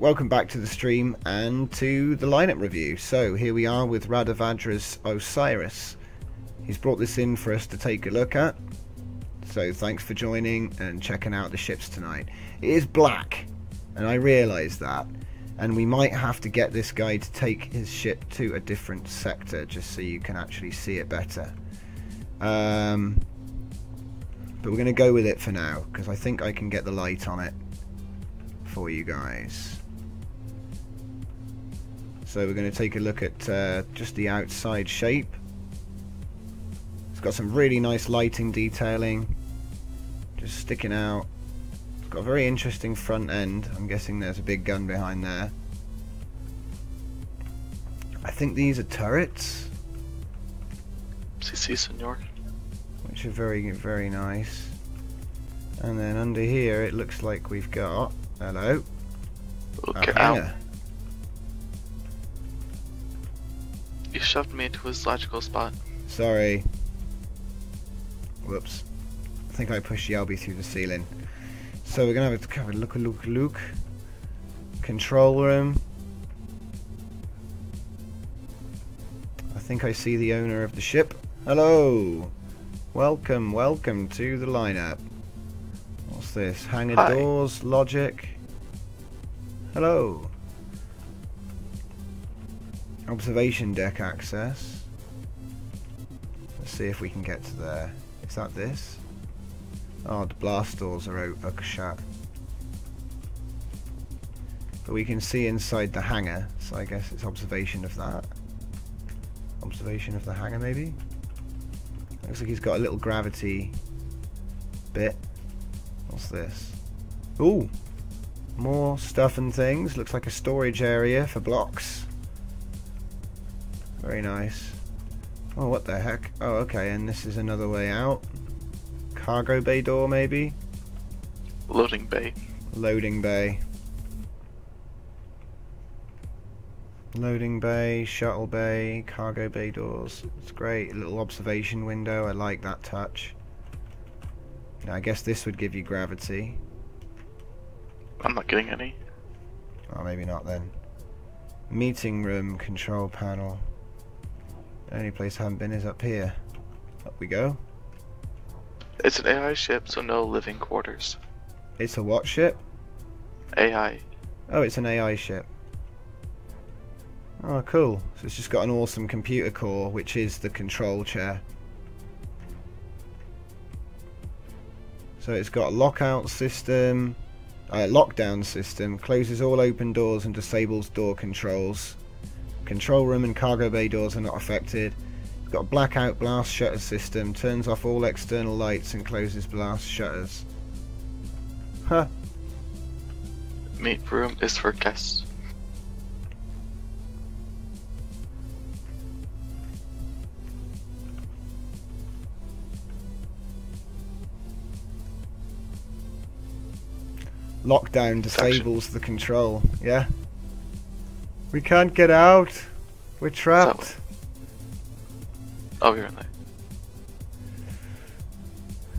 welcome back to the stream and to the lineup review. So here we are with Raddavadra's Osirus. He's brought this in for us to take a look at. So thanks for joining and checking out the ships tonight. It is black, and I realise that. And we might have to get this guy to take his ship to a different sector just so you can actually see it better. Um, but we're going to go with it for now because I think I can get the light on it for you guys. So we're going to take a look at uh, just the outside shape. It's got some really nice lighting detailing, just sticking out. It's got a very interesting front end. I'm guessing there's a big gun behind there. I think these are turrets. Si, si, senor. Which are very, very nice. And then under here it looks like we've got, hello, Look a out. You shoved me into his logical spot. Sorry. Whoops. I think I pushed Yelby through the ceiling. So we're gonna have to have a look, a look, look. Control room. I think I see the owner of the ship. Hello. Welcome, welcome to the lineup. What's this? Hangar Hi. doors, logic. Hello. Observation deck access. Let's see if we can get to there. Is that this? Oh, the blast doors are out, are shut. But we can see inside the hangar, so I guess it's observation of that. Observation of the hangar, maybe? Looks like he's got a little gravity bit. What's this? Ooh! More stuff and things. Looks like a storage area for blocks. Very nice. Oh, what the heck? Oh, okay, and this is another way out. Cargo bay door, maybe? Loading bay. Loading bay. Loading bay, shuttle bay, cargo bay doors. It's great. A little observation window. I like that touch. Now, I guess this would give you gravity. I'm not getting any. Oh, maybe not then. Meeting room, control panel. The only place I haven't been is up here. Up we go. It's an AI ship, so no living quarters. It's a what ship? AI. Oh, it's an AI ship. Oh, cool. So it's just got an awesome computer core, which is the control chair. So it's got a lockout system, uh, lockdown system, closes all open doors and disables door controls. Control room and cargo bay doors are not affected. It's got a blackout blast shutter system, turns off all external lights and closes blast shutters. Huh. Meat room is for guests. Lockdown disables the control. Yeah. We can't get out. We're trapped. Oh, you're in there.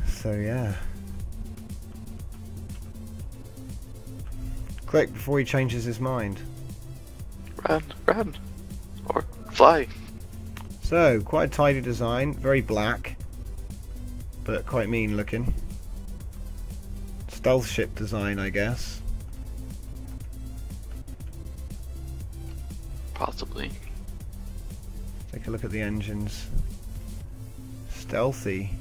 So yeah. Quick before he changes his mind. Run, run. Or fly. So, quite a tidy design, very black, but quite mean looking. Stealth ship design, I guess. Possibly. Take a look at the engines. Stealthy.